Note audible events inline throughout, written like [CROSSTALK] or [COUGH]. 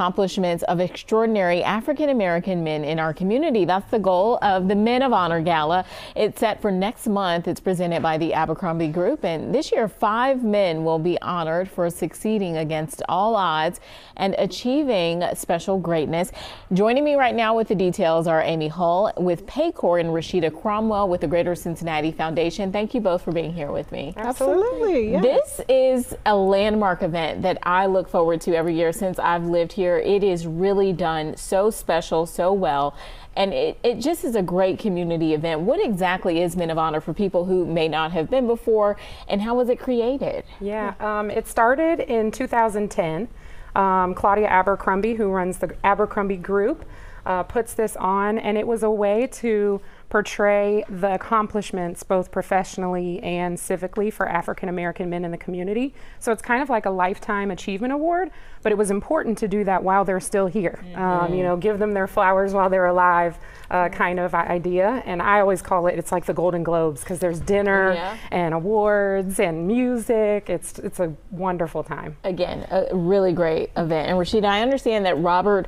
accomplishments of extraordinary African American men in our community. That's the goal of the Men of Honor Gala. It's set for next month. It's presented by the Abercrombie Group, and this year, five men will be honored for succeeding against all odds and achieving special greatness. Joining me right now with the details are Amy Hull with Paycor and Rashida Cromwell with the Greater Cincinnati Foundation. Thank you both for being here with me. Absolutely. Yes. This is a landmark event that I look forward to every year since I've lived here. It is really done so special, so well. And it, it just is a great community event. What exactly is Men of Honor for people who may not have been before, and how was it created? Yeah, um, it started in 2010. Um, Claudia Abercrombie, who runs the Abercrombie Group, uh, puts this on, and it was a way to portray the accomplishments both professionally and civically for African American men in the community. So it's kind of like a lifetime achievement award, but it was important to do that while they're still here. Mm -hmm. um, you know, give them their flowers while they're alive, uh, kind of idea. And I always call it, it's like the Golden Globes because there's dinner yeah. and awards and music. It's it's a wonderful time. Again, a really great event. And Rashida, I understand that Robert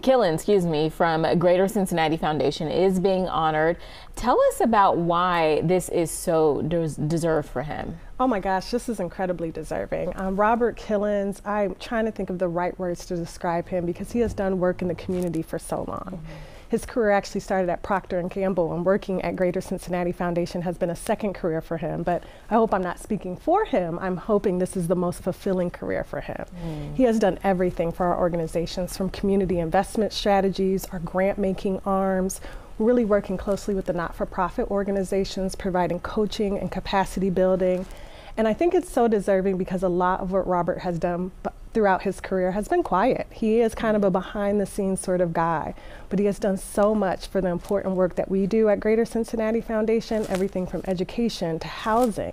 Killen, excuse me, from Greater Cincinnati Foundation is being honored honored. Tell us about why this is so des deserved for him. Oh my gosh, this is incredibly deserving. Um, Robert Killins, I'm trying to think of the right words to describe him because he has done work in the community for so long. Mm -hmm. His career actually started at Procter & Gamble and working at Greater Cincinnati Foundation has been a second career for him. But I hope I'm not speaking for him. I'm hoping this is the most fulfilling career for him. Mm. He has done everything for our organizations from community investment strategies, our grant making arms, really working closely with the not-for-profit organizations, providing coaching and capacity building. And I think it's so deserving because a lot of what Robert has done throughout his career has been quiet. He is kind of a behind the scenes sort of guy, but he has done so much for the important work that we do at Greater Cincinnati Foundation, everything from education to housing.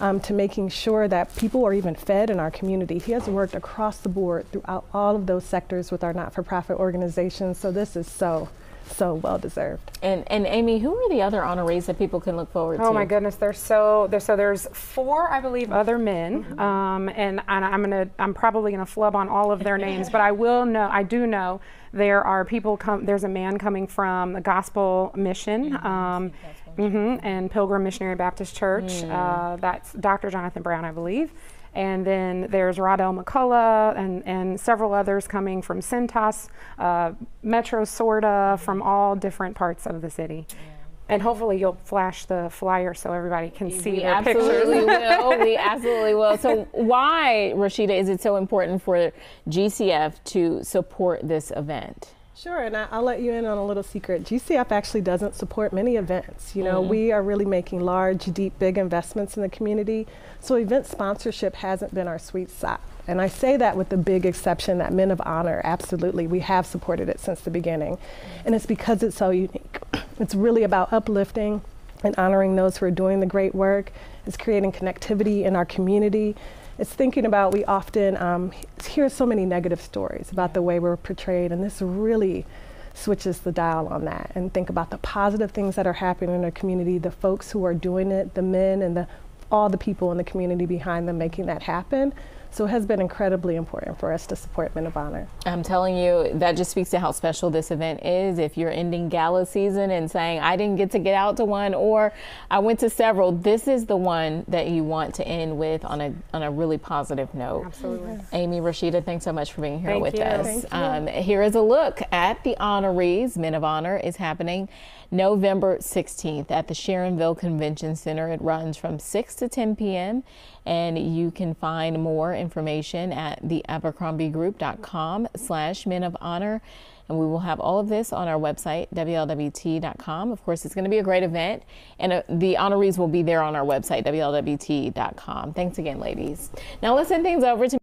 Um, to making sure that people are even fed in our community. He has worked across the board throughout all of those sectors with our not-for-profit organizations. So this is so so well deserved. And and Amy, who are the other honorees that people can look forward oh to? Oh my goodness, there's so there's so there's four, I believe, other men, mm -hmm. um, and, and I'm gonna I'm probably gonna flub on all of their names, but I will know I do know there are people come. There's a man coming from the Gospel Mission. Mm -hmm. um, mm -hmm, and Pilgrim Missionary Baptist Church. Mm. Uh, that's Dr. Jonathan Brown, I believe. And then there's Rodell McCullough and, and several others coming from Cintas, uh, Metro Sorta, from all different parts of the city. Yeah. And hopefully you'll flash the flyer so everybody can see we their absolutely pictures. [LAUGHS] will. We absolutely will. So why, Rashida, is it so important for GCF to support this event? Sure, and I, will let you in on a little secret. GCF actually doesn't support many events. You know, mm -hmm. we are really making large, deep, big investments in the community. So event sponsorship hasn't been our sweet spot. And I say that with the big exception that Men of Honor, absolutely, we have supported it since the beginning. And it's because it's so unique. It's really about uplifting and honoring those who are doing the great work. It's creating connectivity in our community it's thinking about we often um, hear so many negative stories about the way we're portrayed, and this really switches the dial on that and think about the positive things that are happening in our community, the folks who are doing it, the men and the all the people in the community behind them making that happen. So it has been incredibly important for us to support Men of Honor. I'm telling you, that just speaks to how special this event is. If you're ending gala season and saying, I didn't get to get out to one or I went to several, this is the one that you want to end with on a, on a really positive note. Absolutely. Amy, Rashida, thanks so much for being here Thank with you. us. Um, here is a look at the honorees. Men of Honor is happening November 16th at the Sharonville Convention Center. It runs from 6 to 10 p.m. and you can find more information at theabercrombiegroup.com slash men of honor. And we will have all of this on our website, WLWT.com. Of course, it's going to be a great event, and uh, the honorees will be there on our website, WLWT.com. Thanks again, ladies. Now let's send things over to